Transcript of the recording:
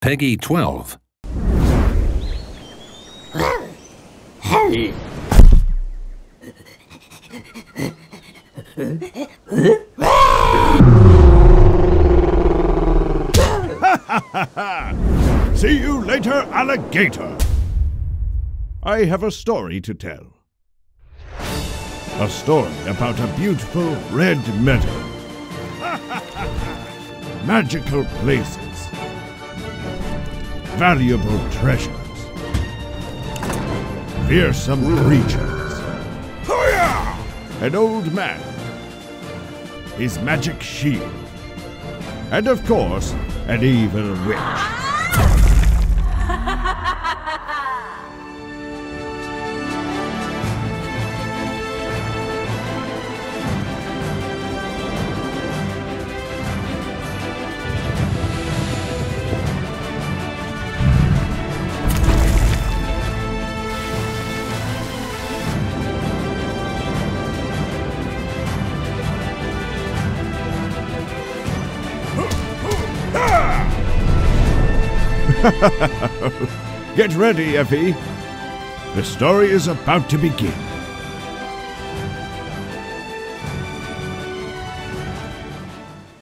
Peggy 12. See you later, alligator! I have a story to tell. A story about a beautiful red meadow. Magical places. Valuable treasures. Fearsome hmm. creatures. An old man. His magic shield. And of course, an evil witch. Get ready, Effie. The story is about to begin.